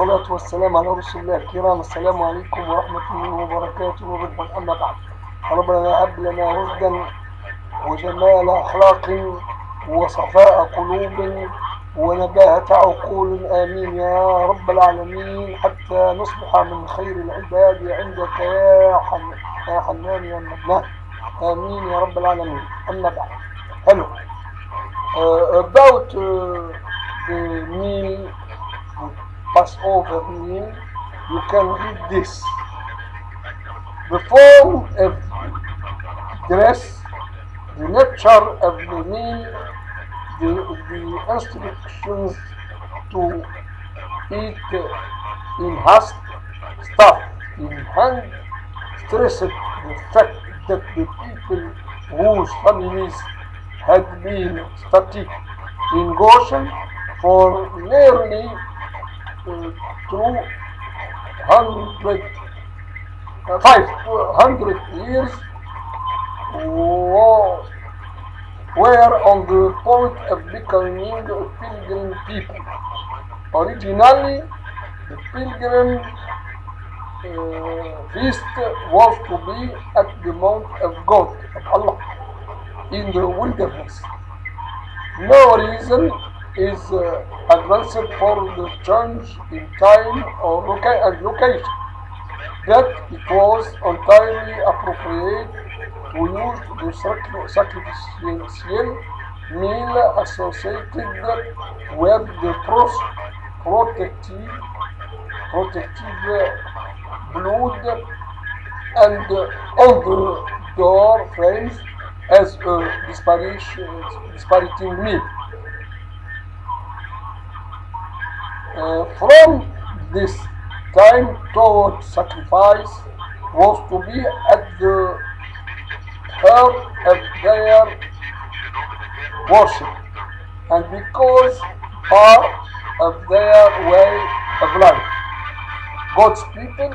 والصلاة والسلام على رسول الله الكرام. السلام عليكم ورحمة الله وبركاته. وبركاته أما بعد. ربنا هب لنا رشدا وجمال أخلاق وصفاء قلوب ونباهة عقول. آمين يا رب العالمين. حتى نصبح من خير العباد عندك يا حن... يا حنان يا منان آمين يا رب العالمين. أما بعد. Hello. Uh, about uh, the Passover meal, you can read this. The form dress, the nature of the meal, the, the instructions to eat in haste, stuff in hand, stressed the fact that the people whose families had been static in Goshen for nearly uh, two hundred, uh, five hundred years wa- were on the point of becoming a pilgrim people. Originally, the pilgrim uh, feast was to be at the Mount of God, of Allah, in the wilderness. No reason is uh, advanced for the change in time or loca- and location. That it was entirely appropriate to use the sacri- sacrificial meal associated with the protective, protective blood and uh, on the door frames as a dispariting meal. Uh, from this time toward sacrifice was to be at the heart of their worship and because part of their way of life. God's people,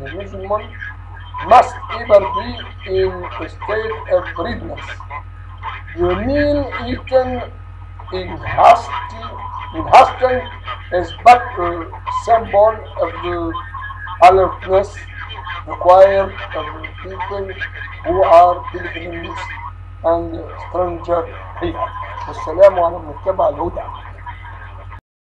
the Muslim, must ever be in a state of readiness. The meal eaten in haste, in haste is but a symbol of the alertness required of the people who are pilgrims and stranger here. والسلام على من اتبع الهدى.